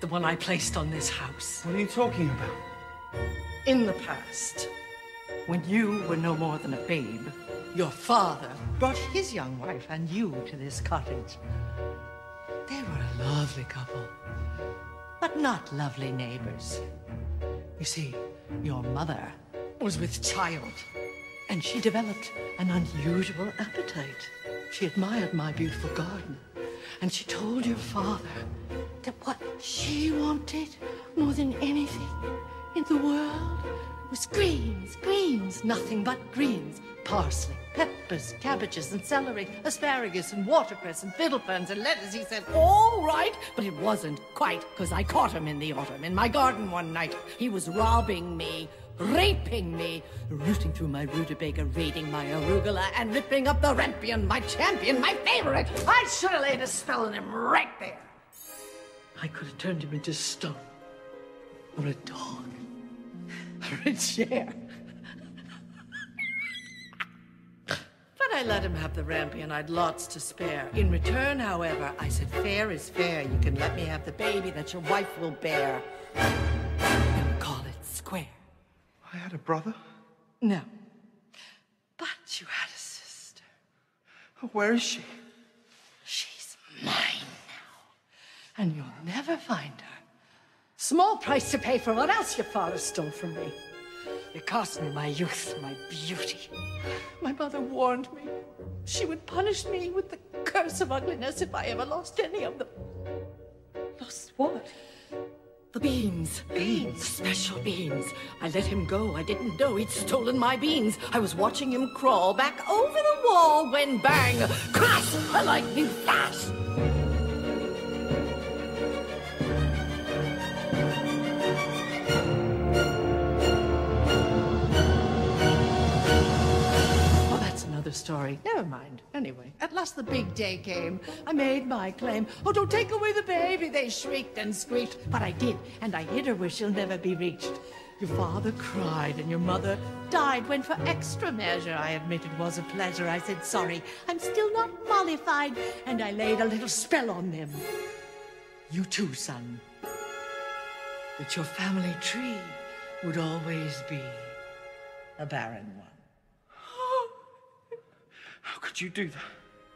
The one I placed on this house. What are you talking about? In the past, when you were no more than a babe, your father brought his young wife and you to this cottage. They were a lovely couple, but not lovely neighbors. You see, your mother was with child, and she developed an unusual appetite. She admired my beautiful garden, and she told your father that what she wanted more than anything in the world was greens, greens, nothing but greens. Parsley, peppers, cabbages, and celery, asparagus, and watercress, and fiddle ferns, and lettuce. He said, all right, but it wasn't quite, because I caught him in the autumn in my garden one night. He was robbing me, raping me, rooting through my rutabaga, raiding my arugula, and ripping up the rampion, my champion, my favorite. I should have laid a spell on him right there. I could have turned him into stone, or a dog, or a chair. But I let him have the rampion. I'd lots to spare. In return, however, I said, fair is fair. You can let me have the baby that your wife will bear. And call it square. I had a brother. No. But you had a sister. Where is she? And you'll never find her. Small price to pay for what else your father stole from me. It cost me my youth, my beauty. My mother warned me. She would punish me with the curse of ugliness if I ever lost any of them. Lost what? The beans. Beans. Special beans. I let him go. I didn't know he'd stolen my beans. I was watching him crawl back over the wall when bang! Crash! A lightning flash! Story. Never mind. Anyway, at last the big day came. I made my claim. Oh, don't take away the baby, they shrieked and squeaked. But I did, and I hid her where she'll never be reached. Your father cried, and your mother died when, for extra measure, I admit it was a pleasure. I said, sorry, I'm still not mollified, and I laid a little spell on them. You too, son. That your family tree would always be a barren one. How could you do that?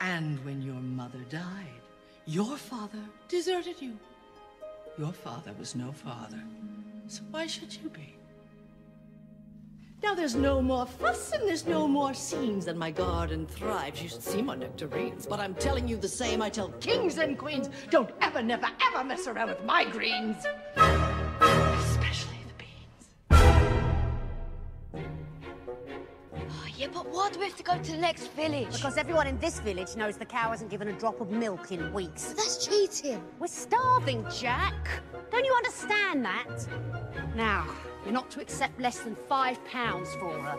And when your mother died, your father deserted you. Your father was no father, so why should you be? Now there's no more fuss and there's no more scenes, and my garden thrives. You should see my nectarines, but I'm telling you the same I tell kings and queens: don't ever, never, ever mess around with my greens, why do we have to go to the next village? Because everyone in this village knows the cow hasn't given a drop of milk in weeks. But that's cheating. We're starving, Jack. Don't you understand that? Now, you're not to accept less than five pounds for her.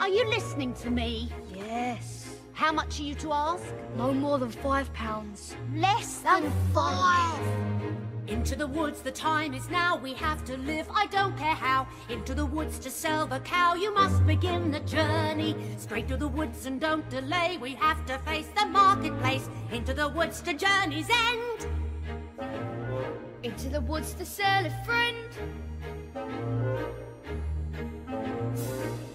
Are you listening to me? Yes. How much are you to ask? No more than five pounds. Less Than than five. Into the woods, the time is now. We have to live, I don't care how. Into the woods to sell the cow, you must begin the journey. Straight to the woods and don't delay. We have to face the marketplace. Into the woods to journey's end. Into the woods to sell a friend.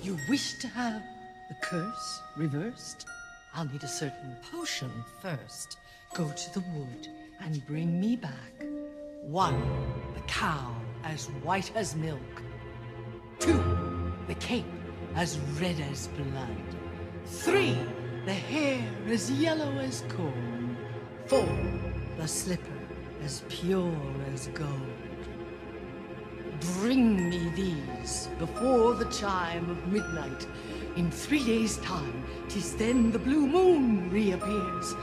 You wish to have the curse reversed? I'll need a certain potion first. Go to the wood and bring me back. One, the cow as white as milk. Two, the cape as red as blood. Three, the hair as yellow as corn. Four, the slipper as pure as gold. Bring me these before the chime of midnight. In three days' time, tis then the blue moon reappears,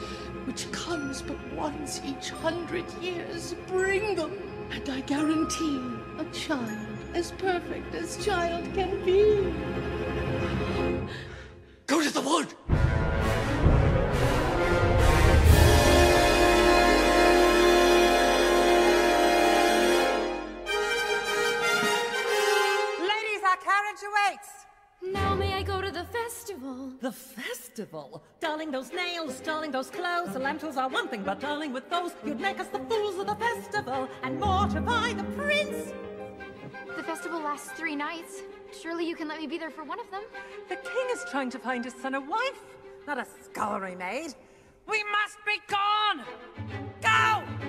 which comes but once each hundred years. Bring them, and I guarantee a child as perfect as child can be. Go to the wood! Ladies, our carriage awaits. Now may I go to the festival? The festival? Darling, those nails, darling, those clothes. The lentils are one thing, but darling, with those, you'd make us the fools of the festival and mortify the prince. The festival lasts three nights. Surely you can let me be there for one of them. The king is trying to find his son a wife, not a scullery maid. We must be gone! Go!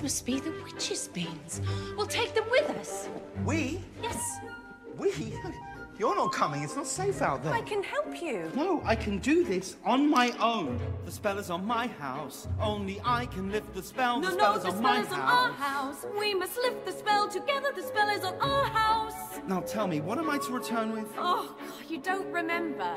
These must be the witch's beans. We'll take them with us. We? Yes. We? You're not coming. It's not safe out there. I can help you. No, I can do this on my own. The spell is on my house. Only I can lift the spell. No, the no, spell is the on spell my is on our house. We must lift the spell together. The spell is on our house. Now tell me, what am I to return with? Oh, God, you don't remember.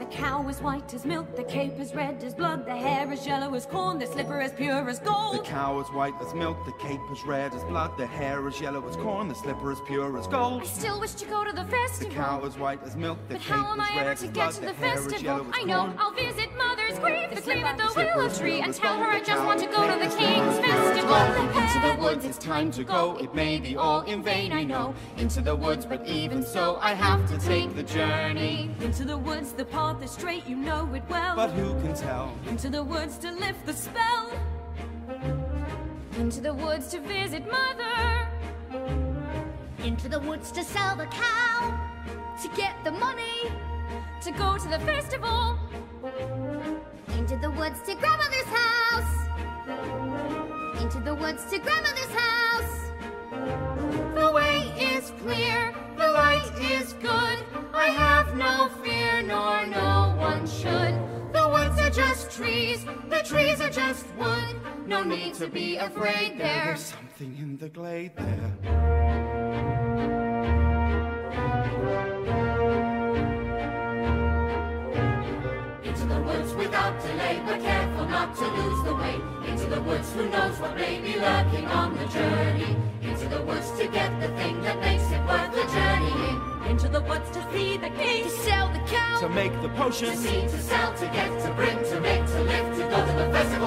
The cow is white as milk, the cape is red as blood, the hair is yellow as corn, the slipper is pure as gold. The cow is white as milk, the cape is red as blood, the hair is yellow as corn, the slipper is pure as gold. I still wish to go to the festival. The cow is white as milk, the But cape how am is I red ever as to blood, get to the the hair festival? yellow as corn. I know. I'll visit Mother's grave. The slip at the willow tree and tell her I just want to go to the King's festival. Into the woods, it's time to go. It may be all in vain, I know. Into the woods, but even so, I have to take the journey. Into the woods, the path is straight, you know it well. But who can tell? Into the woods to lift the spell. Into the woods to visit Mother. Into the woods to sell the cow. To get the money. To go to the festival. Into the woods to grandmother's house. Into the woods to grandmother's house. The way is clear, the light is good. I have no fear, nor no one should. The woods are just trees, the trees are just wood. No need to be afraid there. There's something in the glade there. Woods without delay, but careful not to lose the way. Into the woods, who knows what may be lurking on the journey. Into the woods to get the thing that makes it worth the journeying. Into the woods to see the king. To sell the cow. To make the To potion, see, to sell, to get, to bring, to make, to live, to go to the festival,